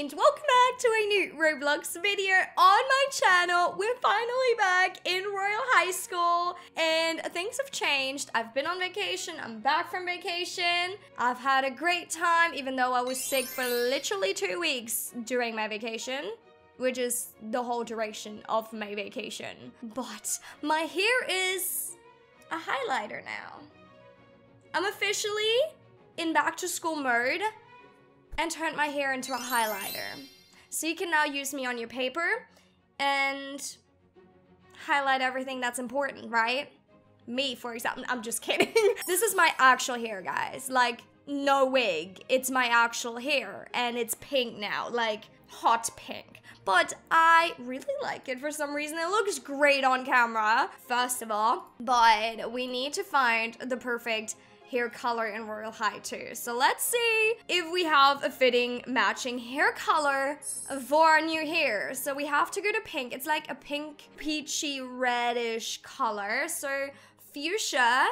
and welcome back to a new Roblox video on my channel. We're finally back in Royale High School and things have changed. I've been on vacation, I'm back from vacation. I've had a great time even though I was sick for literally two weeks during my vacation which is the whole duration of my vacation. But my hair is a highlighter now. I'm officially in back to school mode and turned my hair into a highlighter. So you can now use me on your paper and highlight everything that's important, right? Me, for example. I'm just kidding. this is my actual hair, guys. Like, no wig. It's my actual hair. And it's pink now. Like, hot pink. But I really like it for some reason. It looks great on camera, first of all. But we need to find the perfect hair color in Royale High too. So let's see if we have a fitting matching hair color for our new hair. So we have to go to pink. It's like a pink, peachy, reddish color. So fuchsia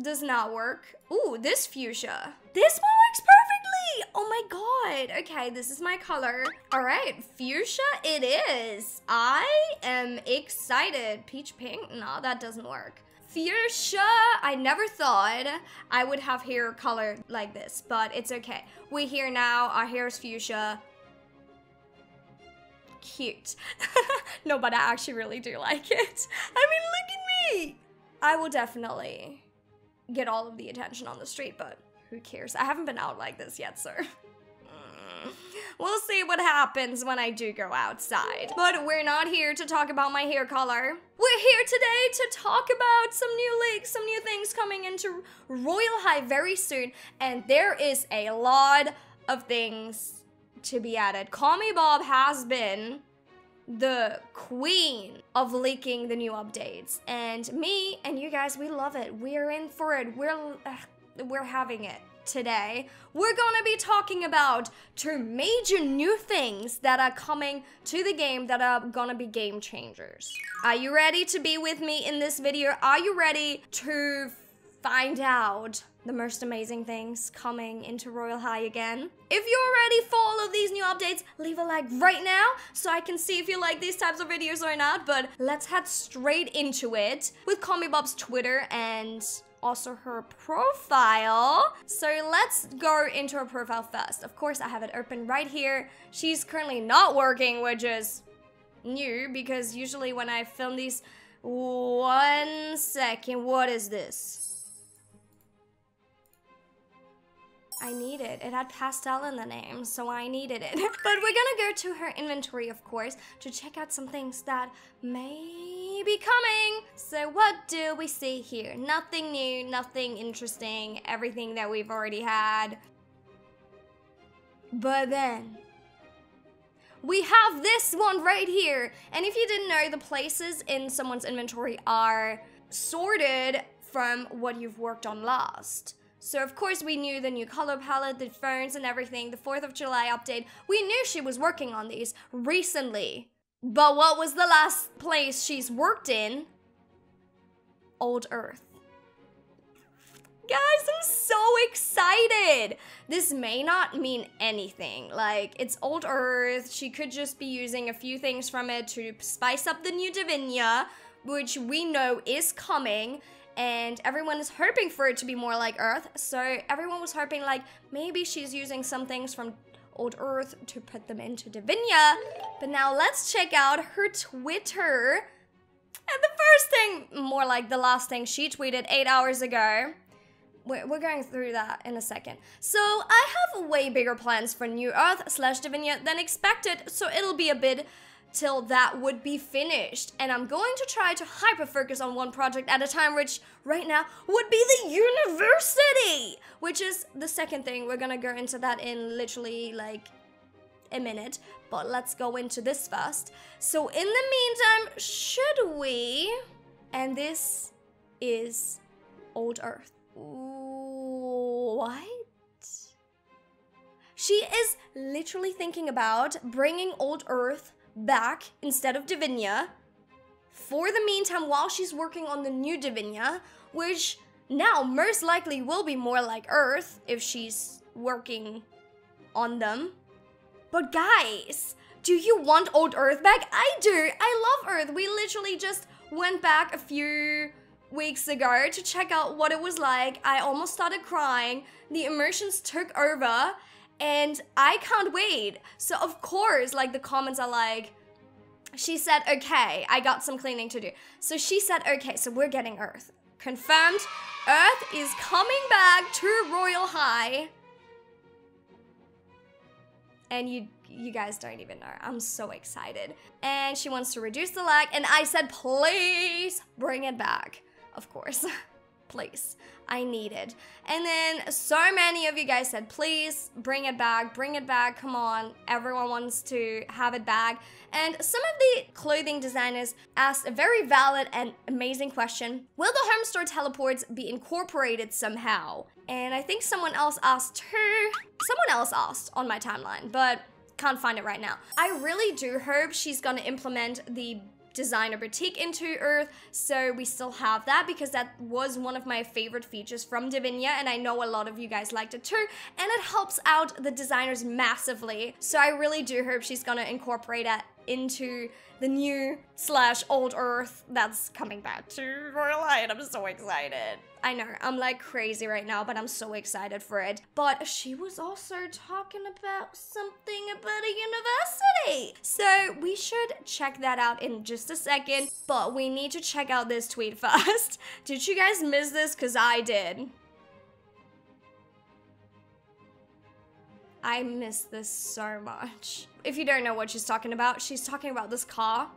does not work. Ooh, this fuchsia. This one works perfectly. Oh my god. Okay, this is my color. All right, fuchsia it is. I am excited. Peach pink? No, that doesn't work fuchsia. I never thought I would have hair color like this, but it's okay. We're here now. Our hair is fuchsia. Cute. no, but I actually really do like it. I mean, look at me. I will definitely get all of the attention on the street, but who cares? I haven't been out like this yet, sir. We'll see what happens when I do go outside. But we're not here to talk about my hair color. We're here today to talk about some new leaks, some new things coming into Royale High very soon. And there is a lot of things to be added. Callmehbob has been the queen of leaking the new updates. And me and you guys, we love it. We're in for it. We're, uh, we're having it today, we're gonna be talking about two major new things that are coming to the game that are gonna be game changers. Are you ready to be with me in this video? Are you ready to find out the most amazing things coming into Royale High again. If you're ready for all of these new updates, leave a like right now so I can see if you like these types of videos or not. But let's head straight into it with Me Bob's Twitter and also her profile. So let's go into her profile first. Of course, I have it open right here. She's currently not working, which is new because usually when I film these, one second, what is this? I need it. It had pastel in the name, so I needed it. but we're gonna go to her inventory, of course, to check out some things that may be coming. So what do we see here? Nothing new, nothing interesting, everything that we've already had. But then, we have this one right here. And if you didn't know, the places in someone's inventory are sorted from what you've worked on last. So of course we knew the new color palette, the phones and everything, the 4th of July update. We knew she was working on these recently. But what was the last place she's worked in? Old Earth. Guys, I'm so excited! This may not mean anything. Like, it's Old Earth. She could just be using a few things from it to spice up the new Divinia, which we know is coming and everyone is hoping for it to be more like Earth. So everyone was hoping like maybe she's using some things from old Earth to put them into Divinia. But now let's check out her Twitter. And the first thing, more like the last thing she tweeted eight hours ago. We're, going through that in a second. So I have way bigger plans for New Earth slash Divinia than expected. So it'll be a bit till that would be finished. And I'm going to try to hyper focus on one project at a time, which right now would be the university, which is the second thing. We're gonna go into that in literally like a minute, but let's go into this first. So in the meantime, should we? And this is Old Earth. What? She is literally thinking about bringing Old Earth back instead of Divinia for the meantime while she's working on the new Divinia, which now most likely will be more like Earth if she's working on them. But guys, do you want old Earth back? I do. I love Earth. We literally just went back a few weeks ago to check out what it was like. I almost started crying. The emotions took over and I can't wait. So of course, like the comments are like, she said, okay, I got some cleaning to do. So she said, okay, so we're getting Earth. Confirmed, Earth is coming back to Royale High. And you you guys don't even know. I'm so excited. And she wants to reduce the lag. And I said, please bring it back. Of course. please. I need it. And then so many of you guys said, please bring it back, bring it back, come on. Everyone wants to have it back. And some of the clothing designers asked a very valid and amazing question Will the home store teleports be incorporated somehow? And I think someone else asked her, someone else asked on my timeline, but can't find it right now. I really do hope she's gonna implement the designer boutique into Earth, so we still have that because that was one of my favorite features from Divinia, and I know a lot of you guys liked it too, and it helps out the designers massively. So I really do hope she's gonna incorporate that into the new slash old Earth that's coming back to Royale High, I'm so excited. I know, I'm like crazy right now, but I'm so excited for it. But she was also talking about something about a university. So we should check that out in just a second, but we need to check out this tweet first. did you guys miss this? Because I did. I miss this so much. If you don't know what she's talking about, she's talking about this car.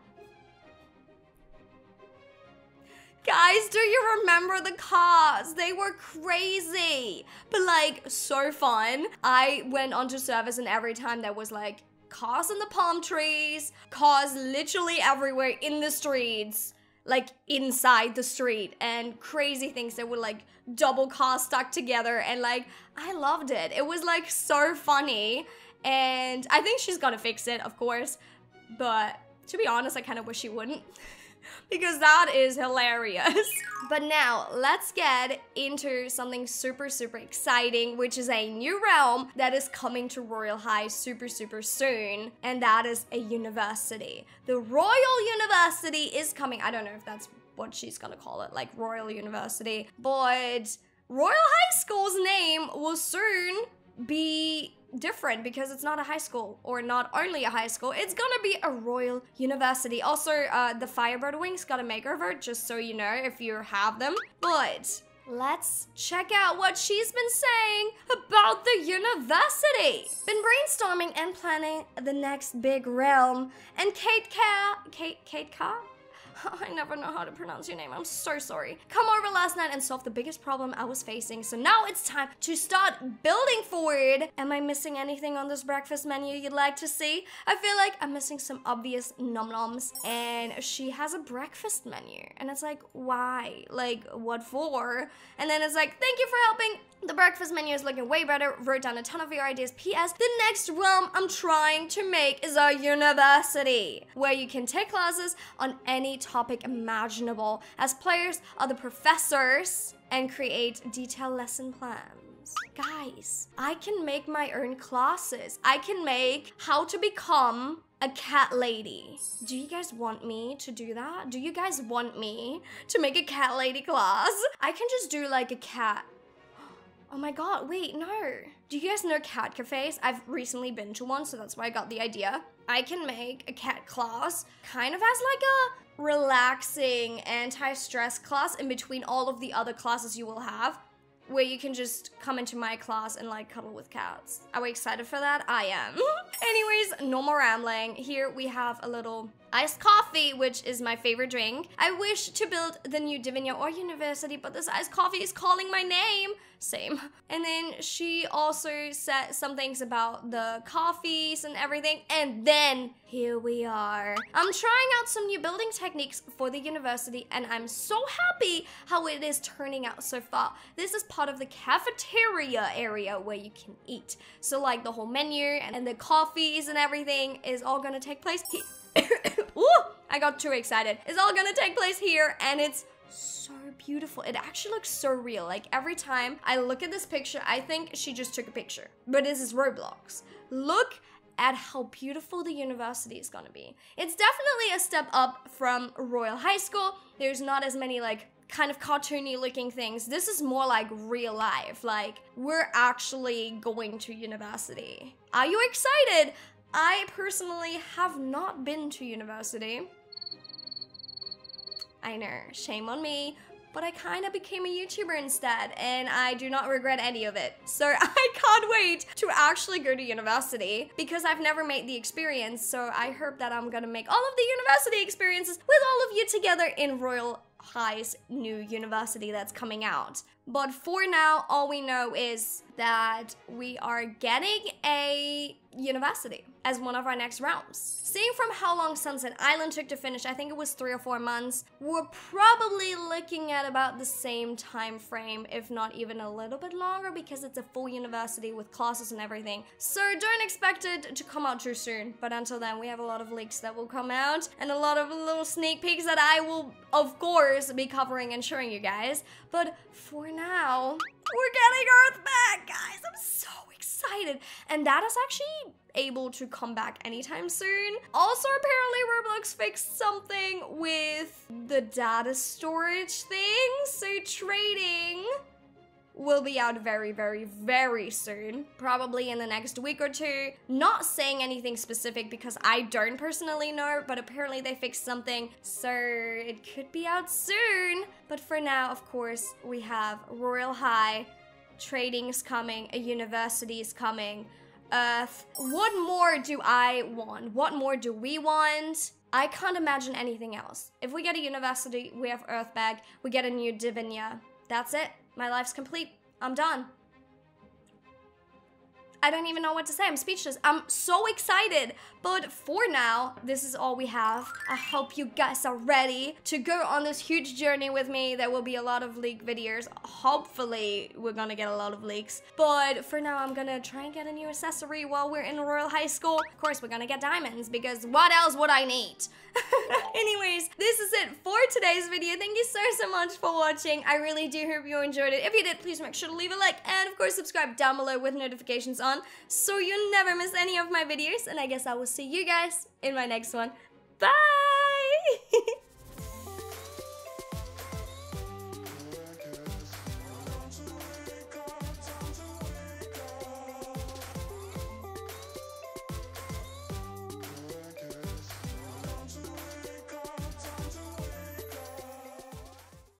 Guys, do you remember the cars? They were crazy, but like so fun. I went onto service and every time there was like cars in the palm trees, cars literally everywhere in the streets like inside the street and crazy things that were like double cars stuck together and like I loved it. It was like so funny and I think she's gonna fix it, of course, but to be honest, I kind of wish she wouldn't. because that is hilarious. But now let's get into something super, super exciting, which is a new realm that is coming to Royale High super, super soon, and that is a university. The Royale University is coming. I don't know if that's what she's gonna call it, like Royale University, but Royale High School's name will soon be different because it's not a high school or not only a high school it's gonna be a royal university also uh, the firebird wings got a makeover just so you know if you have them but Let's check out what she's been saying about the university. Been brainstorming and planning the next big realm. And Kate Ka, Kate, Kate Ka? I never know how to pronounce your name. I'm so sorry. Come over last night and solve the biggest problem I was facing. So now it's time to start building forward. Am I missing anything on this breakfast menu you'd like to see? I feel like I'm missing some obvious nom noms. And she has a breakfast menu. And it's like, why? Like, what for? And then it's like, thank you for helping the breakfast menu is looking way better. Wrote down a ton of your ideas. P.S. The next realm I'm trying to make is a university where you can take classes on any topic imaginable as players are the professors and create detailed lesson plans. Guys, I can make my own classes. I can make how to become a cat lady. Do you guys want me to do that? Do you guys want me to make a cat lady class? I can just do like a cat Oh my god, wait, no. Do you guys know cat cafes? I've recently been to one, so that's why I got the idea. I can make a cat class, kind of as like a relaxing anti-stress class in between all of the other classes you will have where you can just come into my class and like cuddle with cats. Are we excited for that? I am. Anyways, no more rambling. Here we have a little iced coffee, which is my favorite drink. I wish to build the new Divinia or University, but this iced coffee is calling my name. Same. And then she also said some things about the coffees and everything. And then here we are. I'm trying out some new building techniques for the university and I'm so happy how it is turning out so far. This is part of the cafeteria area where you can eat. So like the whole menu and the coffees and everything is all gonna take place here. Ooh, I got too excited. It's all gonna take place here and it's so beautiful. It actually looks so real. Like every time I look at this picture, I think she just took a picture. But this is Roblox. Look at how beautiful the university is gonna be. It's definitely a step up from Royale High School. There's not as many like kind of cartoony looking things. This is more like real life. Like, we're actually going to university. Are you excited? I personally have not been to university. I know, shame on me, but I kind of became a YouTuber instead, and I do not regret any of it. So I can't wait to actually go to university because I've never made the experience, so I hope that I'm gonna make all of the university experiences with all of you together in Royale High's new university that's coming out. But for now, all we know is that we are getting a university as one of our next realms. Seeing from how long Sunset Island took to finish, I think it was three or four months, we're probably looking at about the same time frame, if not even a little bit longer, because it's a full university with classes and everything. So don't expect it to come out too soon. But until then, we have a lot of leaks that will come out and a lot of little sneak peeks that I will, of course, be covering and showing you guys. But for now, we're getting Earth back, guys. I'm so excited. And that is actually able to come back anytime soon. Also, apparently Roblox fixed something with the data storage thing. So trading will be out very, very, very soon. Probably in the next week or two. Not saying anything specific because I don't personally know, but apparently they fixed something, so it could be out soon. But for now, of course, we have Royale High, trading's coming, a university is coming, Earth. What more do I want? What more do we want? I can't imagine anything else. If we get a university, we have Earth bag, we get a new Divinia. That's it. My life's complete. I'm done. I don't even know what to say. I'm speechless. I'm so excited. But for now, this is all we have. I hope you guys are ready to go on this huge journey with me. There will be a lot of leak videos. Hopefully, we're gonna get a lot of leaks. But for now, I'm gonna try and get a new accessory while we're in Royale High School. Of course, we're gonna get diamonds because what else would I need? Anyways, this is it for today's video. Thank you so, so much for watching. I really do hope you enjoyed it. If you did, please make sure to leave a like and, of course, subscribe down below with notifications on so you never miss any of my videos. And I guess I will see you guys in my next one. Bye!